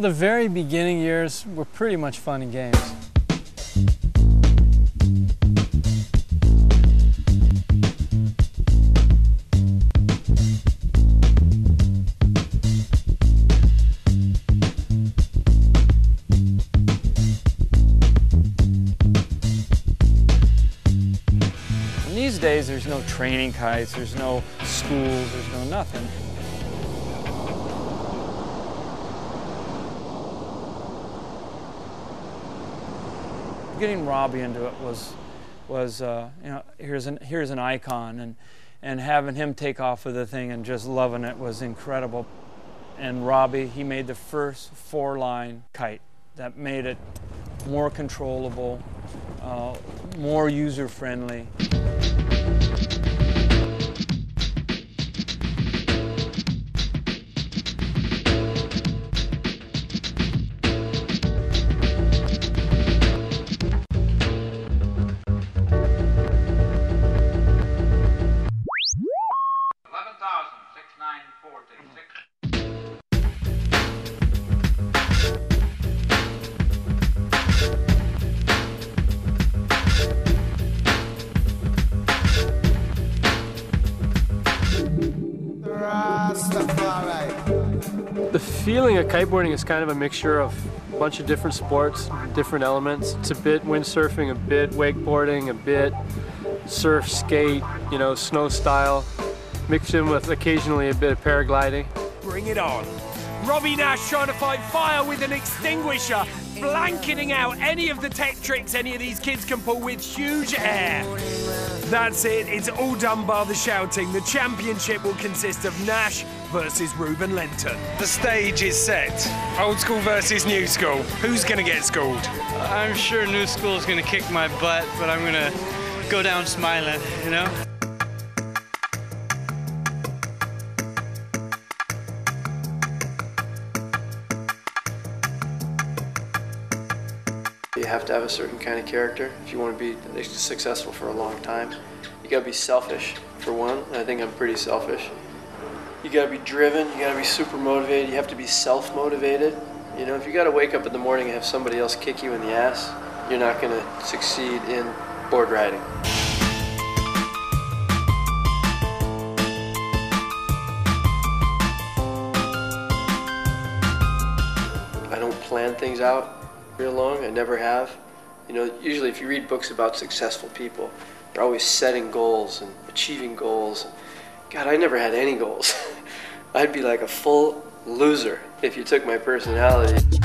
the very beginning years were pretty much fun and games. These days, there's no training kites, there's no schools, there's no nothing. Getting Robby into it was, was uh, you know, here's an, here's an icon, and, and having him take off with the thing and just loving it was incredible. And Robby, he made the first four-line kite that made it more controllable, uh, more user-friendly. Eleven The feeling of kiteboarding is kind of a mixture of a bunch of different sports, different elements. It's a bit windsurfing, a bit wakeboarding, a bit surf, skate, you know, snow style, mixed in with occasionally a bit of paragliding. Bring it on. Robby Nash trying to fight fire with an extinguisher, blanketing out any of the tech tricks any of these kids can pull with huge air. That's it, it's all done by the shouting. The championship will consist of Nash versus Ruben Lenten. The stage is set. Old school versus new school. Who's gonna get schooled? I'm sure new school is gonna kick my butt, but I'm gonna go down smiling, you know? You have to have a certain kind of character if you want to be successful for a long time. You gotta be selfish, for one, and I think I'm pretty selfish. You gotta be driven, you gotta be super motivated, you have to be self motivated. You know, if you gotta wake up in the morning and have somebody else kick you in the ass, you're not gonna succeed in board riding. I don't plan things out real long. I never have. You know, usually if you read books about successful people, they're always setting goals and achieving goals. God, I never had any goals. I'd be like a full loser if you took my personality.